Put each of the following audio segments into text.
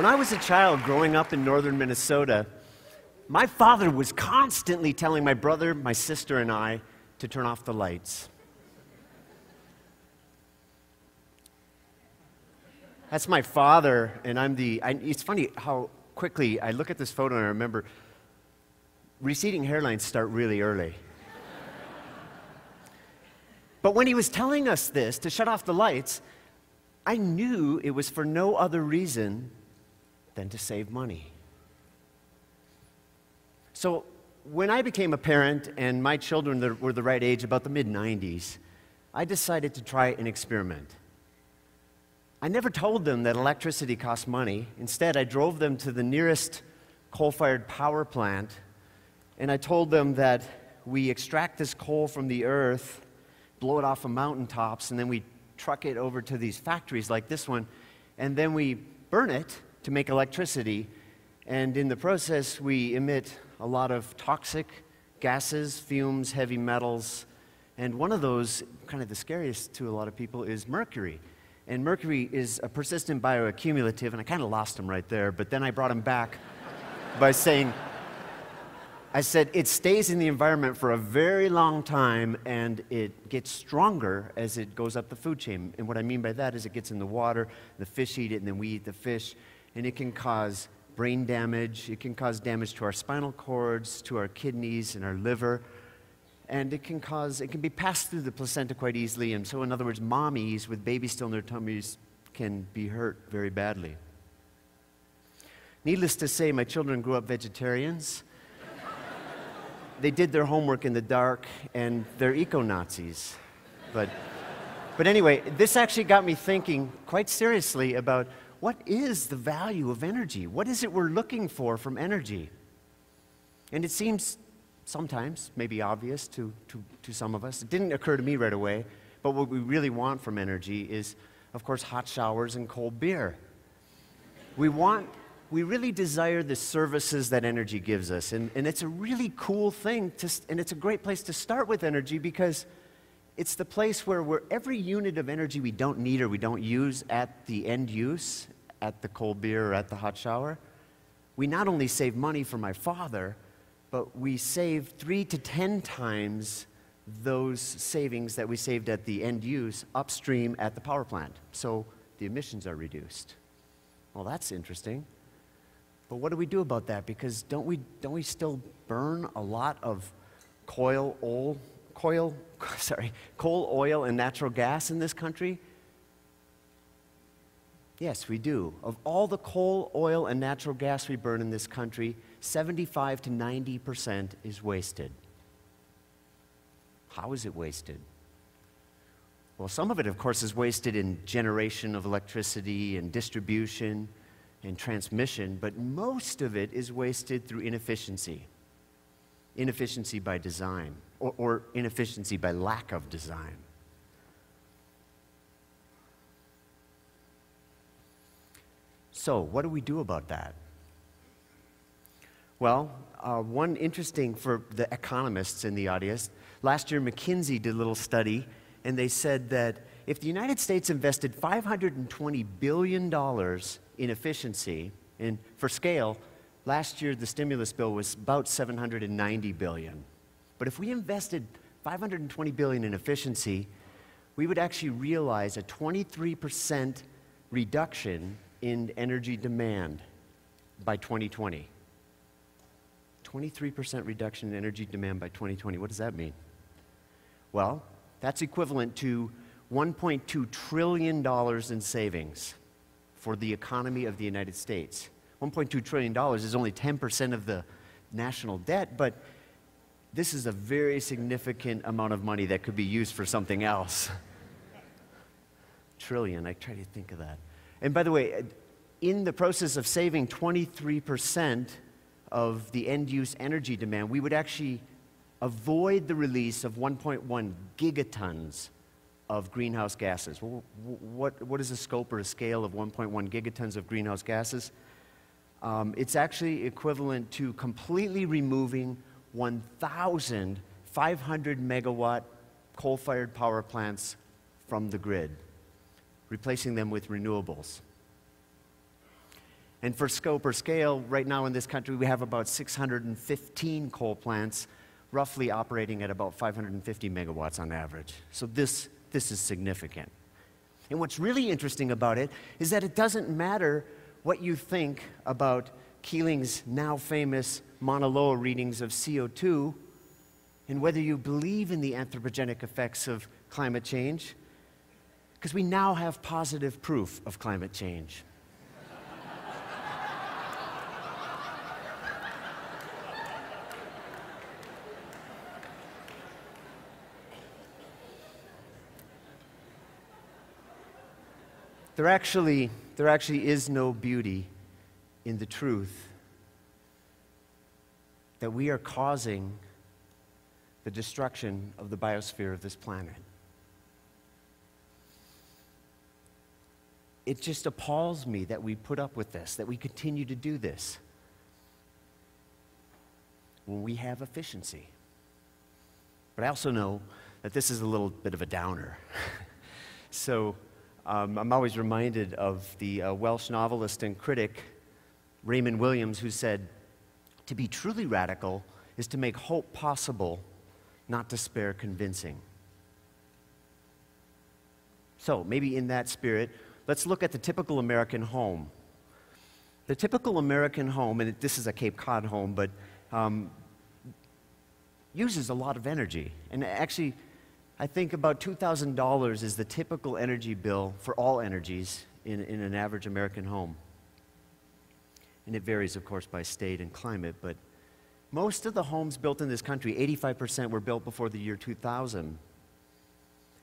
When I was a child growing up in northern Minnesota, my father was constantly telling my brother, my sister, and I to turn off the lights. That's my father, and I'm the. I, it's funny how quickly I look at this photo and I remember receding hairlines start really early. but when he was telling us this to shut off the lights, I knew it was for no other reason than to save money. So when I became a parent and my children were the right age, about the mid 90s, I decided to try an experiment. I never told them that electricity costs money. Instead, I drove them to the nearest coal fired power plant and I told them that we extract this coal from the earth, blow it off of mountaintops, and then we truck it over to these factories like this one, and then we burn it to make electricity. And in the process, we emit a lot of toxic gases, fumes, heavy metals. And one of those, kind of the scariest to a lot of people, is mercury. And mercury is a persistent bioaccumulative, and I kind of lost him right there, but then I brought him back by saying, I said, it stays in the environment for a very long time and it gets stronger as it goes up the food chain. And what I mean by that is it gets in the water, the fish eat it, and then we eat the fish. And it can cause brain damage, it can cause damage to our spinal cords, to our kidneys, and our liver and it can cause, it can be passed through the placenta quite easily. And so, in other words, mommies with babies still in their tummies can be hurt very badly. Needless to say, my children grew up vegetarians. they did their homework in the dark, and they're eco Nazis. But, but anyway, this actually got me thinking quite seriously about what is the value of energy? What is it we're looking for from energy? And it seems sometimes, maybe obvious to, to, to some of us. It didn't occur to me right away, but what we really want from energy is, of course, hot showers and cold beer. We want, we really desire the services that energy gives us. And, and it's a really cool thing, to, and it's a great place to start with energy because it's the place where, where every unit of energy we don't need or we don't use at the end use, at the cold beer or at the hot shower, we not only save money for my father, but we save three to ten times those savings that we saved at the end use upstream at the power plant. So the emissions are reduced. Well, that's interesting. But what do we do about that? Because don't we, don't we still burn a lot of coil, oil, coil, sorry, coal, oil, and natural gas in this country? Yes, we do. Of all the coal, oil, and natural gas we burn in this country, 75 to 90% is wasted. How is it wasted? Well, some of it, of course, is wasted in generation of electricity and distribution and transmission, but most of it is wasted through inefficiency. Inefficiency by design, or, or inefficiency by lack of design. So, what do we do about that? Well, uh, one interesting for the economists in the audience, last year McKinsey did a little study, and they said that if the United States invested $520 billion in efficiency, and for scale, last year the stimulus bill was about 790 billion. But if we invested 520 billion in efficiency, we would actually realize a 23% reduction in energy demand by 2020. 23% reduction in energy demand by 2020. What does that mean? Well, that's equivalent to $1.2 trillion in savings for the economy of the United States. $1.2 trillion is only 10% of the national debt, but this is a very significant amount of money that could be used for something else. Trillion, I try to think of that. And by the way, in the process of saving 23%, of the end use energy demand, we would actually avoid the release of 1.1 gigatons of greenhouse gases. Well, What, what is a scope or a scale of 1.1 gigatons of greenhouse gases? Um, it's actually equivalent to completely removing 1,500 megawatt coal fired power plants from the grid, replacing them with renewables. And for scope or scale, right now in this country, we have about 615 coal plants, roughly operating at about 550 megawatts on average. So this, this is significant. And what's really interesting about it is that it doesn't matter what you think about Keeling's now famous Mauna Loa readings of CO2 and whether you believe in the anthropogenic effects of climate change, because we now have positive proof of climate change. there actually, there actually is no beauty in the truth that we are causing the destruction of the biosphere of this planet. It just appalls me that we put up with this, that we continue to do this when we have efficiency. But I also know that this is a little bit of a downer. so um, I'm always reminded of the uh, Welsh novelist and critic Raymond Williams, who said, To be truly radical is to make hope possible not despair convincing. So, maybe in that spirit, let's look at the typical American home. The typical American home, and this is a Cape Cod home, but um, uses a lot of energy. And actually, I think about $2,000 is the typical energy bill for all energies in, in an average American home. And it varies, of course, by state and climate, but most of the homes built in this country, 85%, were built before the year 2000.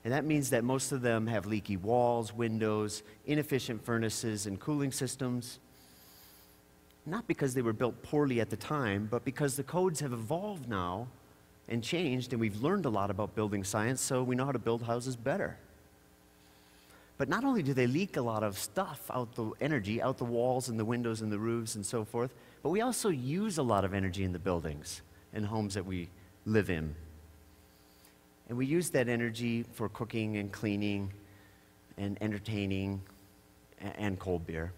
And that means that most of them have leaky walls, windows, inefficient furnaces, and cooling systems. Not because they were built poorly at the time, but because the codes have evolved now and changed, and we've learned a lot about building science, so we know how to build houses better. But not only do they leak a lot of stuff out the energy, out the walls and the windows and the roofs and so forth, but we also use a lot of energy in the buildings and homes that we live in. And we use that energy for cooking and cleaning and entertaining and cold beer.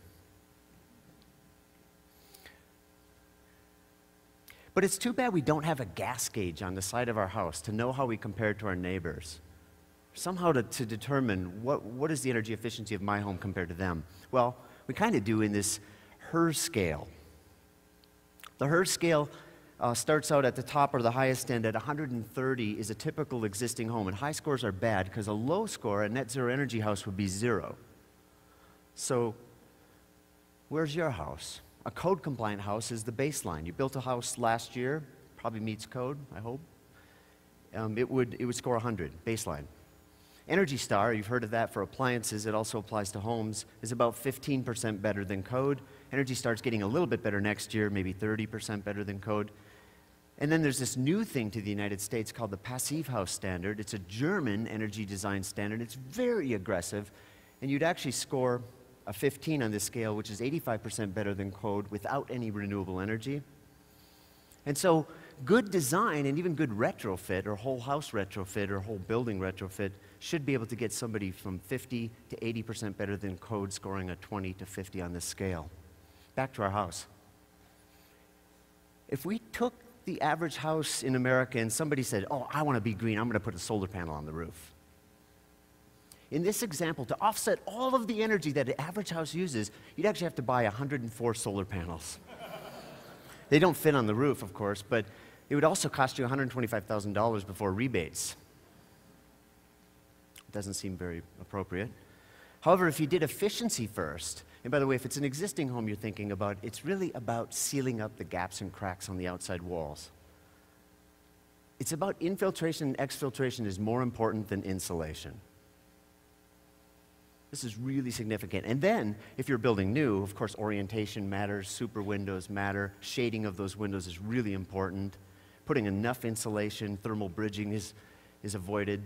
But it's too bad we don't have a gas gauge on the side of our house to know how we compare to our neighbors. Somehow to, to determine what, what is the energy efficiency of my home compared to them. Well, we kind of do in this HERS scale. The HERS scale uh, starts out at the top or the highest end at 130 is a typical existing home. And high scores are bad because a low score, a net zero energy house, would be zero. So, where's your house? A code compliant house is the baseline. You built a house last year, probably meets code, I hope. Um, it, would, it would score 100, baseline. Energy Star, you've heard of that for appliances, it also applies to homes, is about 15% better than code. Energy Star's getting a little bit better next year, maybe 30% better than code. And then there's this new thing to the United States called the Passivhaus Standard. It's a German energy design standard. It's very aggressive, and you'd actually score a 15 on this scale, which is 85% better than code without any renewable energy. And so, good design and even good retrofit, or whole house retrofit, or whole building retrofit, should be able to get somebody from 50 to 80% better than code, scoring a 20 to 50 on this scale. Back to our house. If we took the average house in America and somebody said, Oh, I want to be green, I'm going to put a solar panel on the roof. In this example, to offset all of the energy that an average house uses, you'd actually have to buy 104 solar panels. they don't fit on the roof, of course, but it would also cost you $125,000 before rebates. It doesn't seem very appropriate. However, if you did efficiency first, and by the way, if it's an existing home you're thinking about, it's really about sealing up the gaps and cracks on the outside walls. It's about infiltration and exfiltration is more important than insulation. This is really significant. And then, if you're building new, of course, orientation matters, super windows matter, shading of those windows is really important. Putting enough insulation, thermal bridging is, is avoided.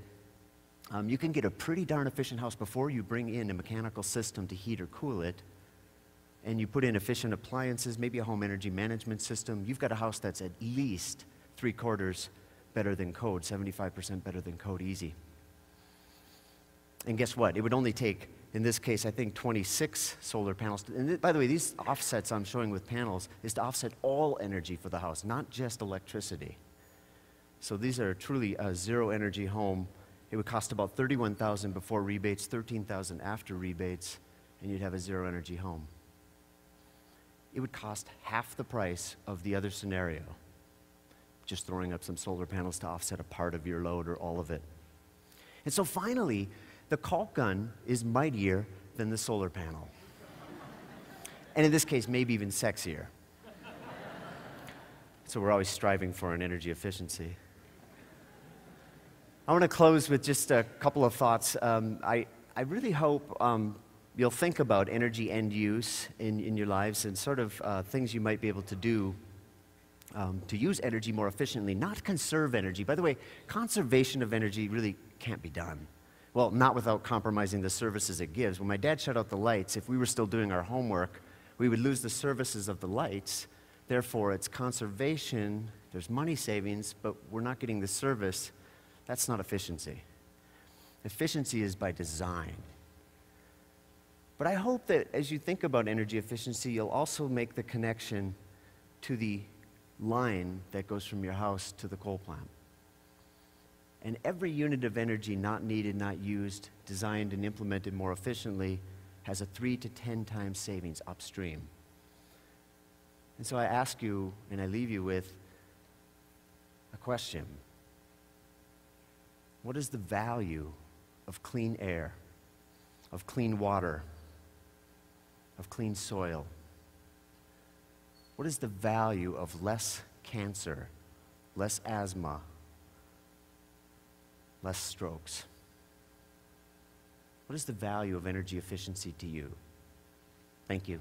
Um, you can get a pretty darn efficient house before you bring in a mechanical system to heat or cool it. And you put in efficient appliances, maybe a home energy management system. You've got a house that's at least three quarters better than code, 75% better than code easy. And guess what? It would only take in this case, I think 26 solar panels. And by the way, these offsets I'm showing with panels is to offset all energy for the house, not just electricity. So these are truly a zero energy home. It would cost about 31,000 before rebates, 13,000 after rebates, and you'd have a zero energy home. It would cost half the price of the other scenario, just throwing up some solar panels to offset a part of your load or all of it. And so finally, the caulk gun is mightier than the solar panel. and in this case, maybe even sexier. So we're always striving for an energy efficiency. I want to close with just a couple of thoughts. Um, I, I really hope um, you'll think about energy end use in, in your lives and sort of uh, things you might be able to do um, to use energy more efficiently, not conserve energy. By the way, conservation of energy really can't be done. Well, not without compromising the services it gives. When my dad shut out the lights, if we were still doing our homework, we would lose the services of the lights. Therefore, it's conservation, there's money savings, but we're not getting the service. That's not efficiency. Efficiency is by design. But I hope that as you think about energy efficiency, you'll also make the connection to the line that goes from your house to the coal plant. And every unit of energy not needed, not used, designed and implemented more efficiently has a three to 10 times savings upstream. And so I ask you, and I leave you with a question What is the value of clean air, of clean water, of clean soil? What is the value of less cancer, less asthma? less strokes. What is the value of energy efficiency to you? Thank you.